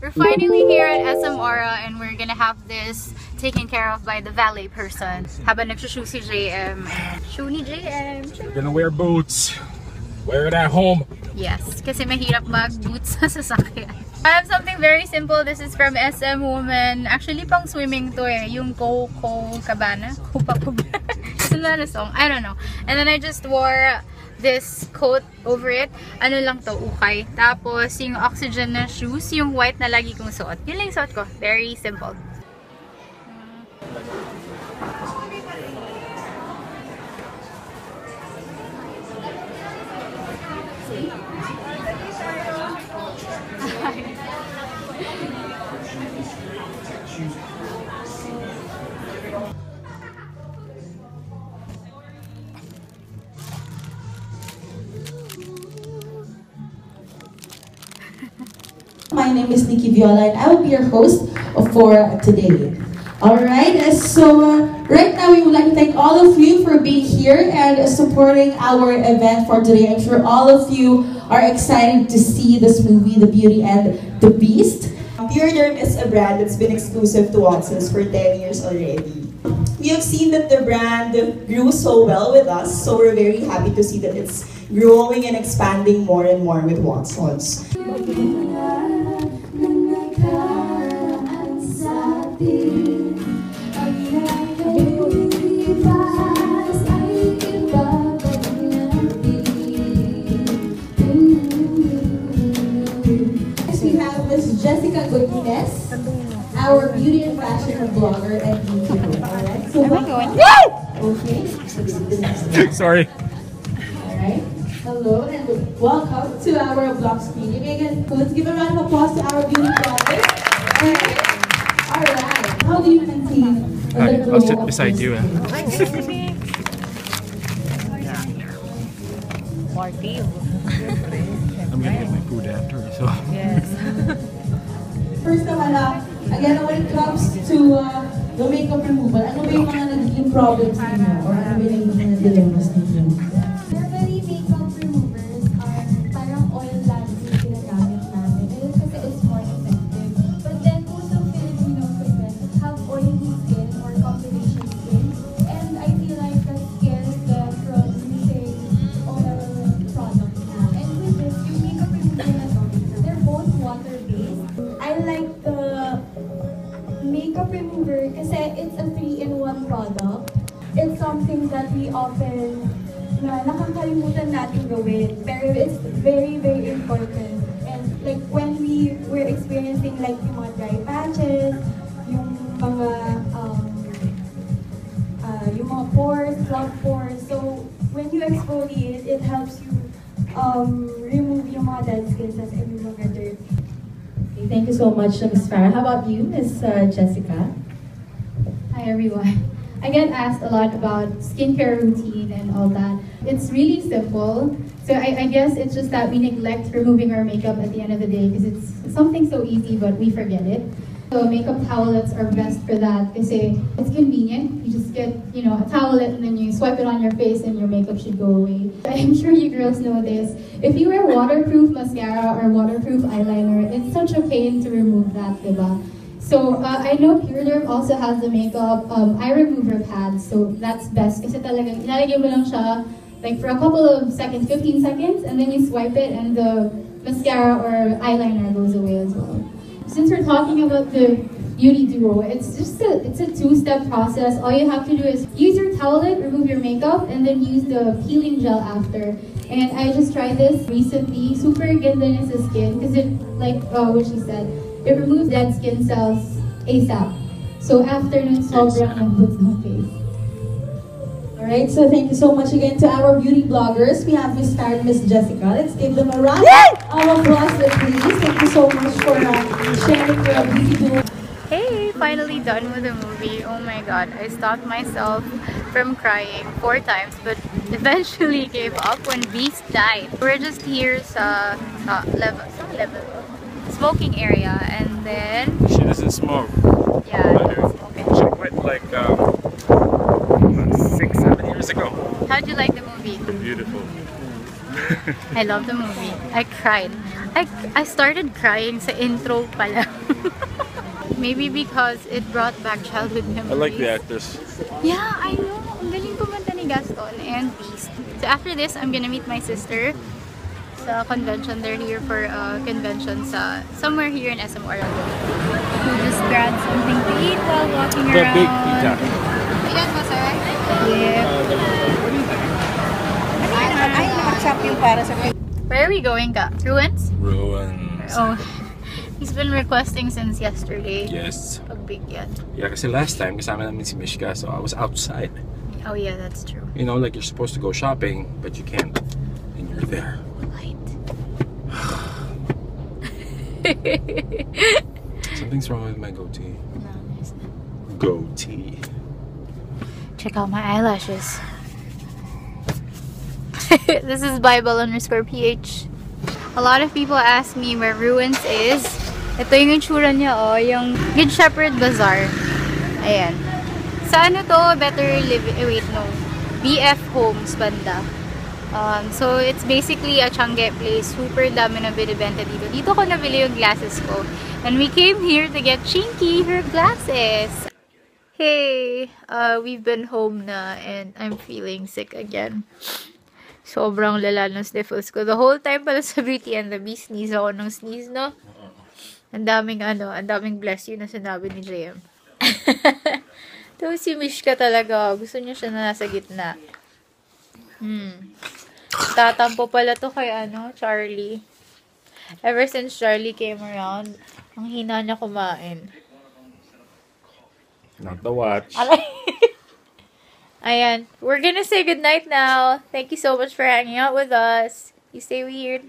We're finally here at SM Aura and we're gonna have this taken care of by the valet person. Habang nagsushoe si JM. Shoe ni JM. We're gonna wear boots. Wear it at home. Yes, kasi mahirap mag-boots sa sasakyan. I have something very simple. This is from SM Woman. Actually, pang swimming to eh. Yung Coco Cabana. Copa Cabana. Isn't that a song? I don't know. And then I just wore this coat over it. Ano lang to, ukay. Tapos, yung oxygen na shoes, yung white na lagi kong suot. Yun lang suot ko. Very simple. My name is Nikki Viola and I will be your host for today. Alright, so uh, right now we would like to thank all of you for being here and supporting our event for today. I'm sure all of you are excited to see this movie, The Beauty and the Beast. Purederm is a brand that's been exclusive to Watson's for 10 years already. We have seen that the brand grew so well with us, so we're very happy to see that it's growing and expanding more and more with Watson's. Jessica Godinez, our beauty and fashion blogger and YouTuber. Alright, so Am I going? Okay. Sorry. Alright. Hello and welcome to our block screening. Again, So let's give a round of applause to our beauty bloggers. Alright. Alright. How do you maintain a Hi, little I'll sit beside you. eh. Party. I'm gonna get my food after, so. First naman ah, again, when it comes to uh, the makeup removal, ano ba yung mga nagiging problems ninyo? Or ano ba yung nagiging dilemmas Something that we often na nakakalimutan natin gawin. Pero it's very, very important. And like when we were experiencing like yung mga dry patches, yung mga um, uh, yung mga pores, clogged pores. So when you exfoliate, it helps you um, remove yung mga dead skin cells and yung mga dirt. Okay, thank you so much, Ms. Farah. How about you, Ms. Uh, Jessica? Hi everyone. I get asked a lot about skincare routine and all that. It's really simple. So I, I guess it's just that we neglect removing our makeup at the end of the day because it's something so easy but we forget it. So makeup towelettes are best for that They say it's convenient. You just get, you know, a towelette and then you swipe it on your face and your makeup should go away. I'm sure you girls know this. If you wear waterproof mascara or waterproof eyeliner, it's such a pain to remove that, diba? So, uh, I know Purederm also has the makeup um, eye remover pad. So, that's best. Kasi talagang ilalagay mo lang siya like for a couple of seconds, 15 seconds, and then you swipe it and the mascara or eyeliner goes away as well. Since we're talking about the beauty duo, it's just a, it's a two-step process. All you have to do is use your towelette, remove your makeup, and then use the peeling gel after. And I just tried this recently. Super ganda niya sa skin because it, like uh, what she said, it removes dead skin cells ASAP. So after nun, sobrang lambot ng face. Alright, so thank you so much again to our beauty bloggers. We have Miss Farah and Miss Jessica. Let's give them a round of applause, please. Thank you so much for uh, sharing your beauty duo. Hey, finally done with the movie. Oh my god, I stopped myself from crying four times but eventually gave up when Beast died. We're just here sa, sa level, sa level, smoking area and then, She doesn't smoke. yeah, smoking. She quit like um, six, seven years ago. How'd you like the movie? Beautiful. I love the movie. I cried. I, I started crying sa intro pala. Maybe because it brought back childhood memories. I like the actors. Yeah, I know. Ang galing kumanta ni Gaston and Beast. So after this, I'm gonna meet my sister sa convention. They're here for a convention sa somewhere here in SM Oragon. We just grabbed something to eat while walking The around. big pita. Yan mo, sir? Yeah. Ay, nakachop yung para sa Where are we going ka? Ruins? Ruins. Oh, he's been requesting since yesterday. Yes. Pagbigyan. Yeah, kasi last time kasama namin si Mishka, so I was outside. Oh yeah, that's true. You know, like you're supposed to go shopping, but you can't. And you're there. Something's wrong with my goatee. No, there's not. Goatee. Check out my eyelashes. this is Bible underscore PH. A lot of people ask me where Ruins is. Ito yung itsura niya, oh. Yung Good Shepherd Bazaar. Ayan. Sa ano to? Better Live... Eh, wait, no. BF Homes banda. Um, so, it's basically a Changi place. Super dami na binibenta dito. Dito ko nabili yung glasses ko. And we came here to get Chinky her glasses. Hey, uh, we've been home na and I'm feeling sick again. Sobrang lala ng sniffles ko. The whole time pala sa Beauty and the Beast, sneeze ako ng sneeze, no? Ang daming ano, ang daming bless you na sinabi ni JM. Tapos si Mishka talaga, gusto niya siya na nasa gitna. Hmm. Tatampo pala to kay ano, Charlie. Ever since Charlie came around, ang hina niya kumain. Not the watch. Ayan. We're gonna say goodnight now. Thank you so much for hanging out with us. You stay weird.